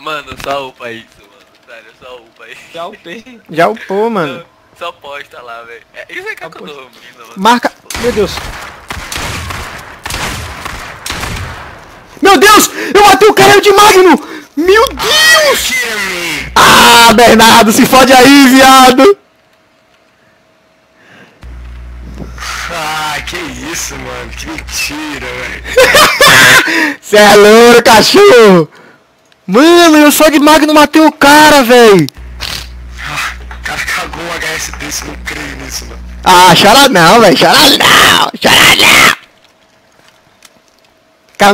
Mano, só upa isso, mano. Sério, só upa aí. Já upei. Já upou, mano. Só posta lá, velho. É, isso é que eu tô dormindo, mano. Marca. Meu Deus. Meu Deus! Eu matei o cara de Magno! Meu Deus! Ah, Bernardo, se fode aí, viado! Ah, que isso, mano. Que mentira, velho. Cê é louro, cachorro! Mano, eu só de Magno matei o cara, véi! Ah, o cara cagou HS desse, não creio nisso, mano. Ah, chora não, velho, chora não! Chora não! Cara,